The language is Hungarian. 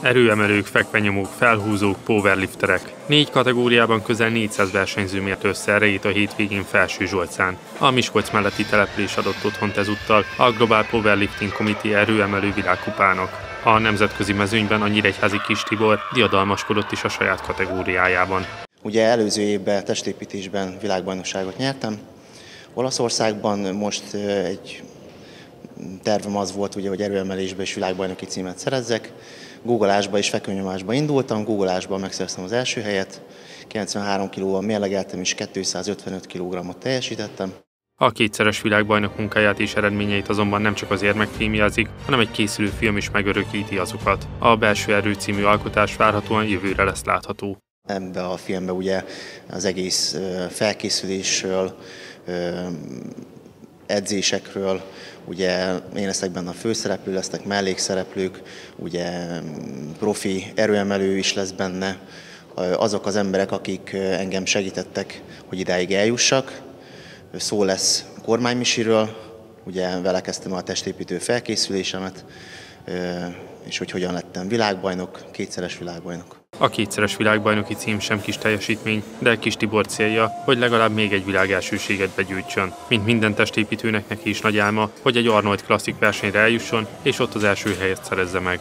Erőemelők, fekvenyomók, felhúzók, powerlifterek. Négy kategóriában közel 400 versenyző mért össze erejét a hétvégén Felső Zsolcán. A Miskolc melletti település adott otthont ezúttal a Global Powerlifting Committee erőemelő világkupának. A nemzetközi mezőnyben a Nyíregyházi Kis Tibor diadalmaskodott is a saját kategóriájában. Ugye előző évben testépítésben világbajnokságot nyertem. Olaszországban most egy tervem az volt, ugye, hogy erőemelésbe és világbajnoki címet szerezzek. Googleásba és fekvőnyomásba indultam, Googleásban megszereztem az első helyet, 93 kg mérlegeltem és 255 kg-ot teljesítettem. A kétszeres világbajnok munkáját és eredményeit azonban nem csak az érmek fémjelzik, hanem egy készülő film is megörökíti azokat. A Belső Erő című alkotás várhatóan jövőre lesz látható. Ebbe a filmbe ugye az egész felkészülésről, edzésekről, ugye én leszek benne a főszereplő, lesznek mellékszereplők, ugye profi erőemelő is lesz benne, azok az emberek, akik engem segítettek, hogy idáig eljussak. Szó lesz kormánymisiről, ugye vele kezdtem a testépítő felkészülésemet, és hogy hogyan lettem világbajnok, kétszeres világbajnok. A kétszeres világbajnoki cím sem kis teljesítmény, de Kis Tibor célja, hogy legalább még egy világelsőséget begyűjtsön. Mint minden testépítőnek neki is nagy álma, hogy egy Arnold klasszik versenyre eljusson, és ott az első helyet szerezze meg.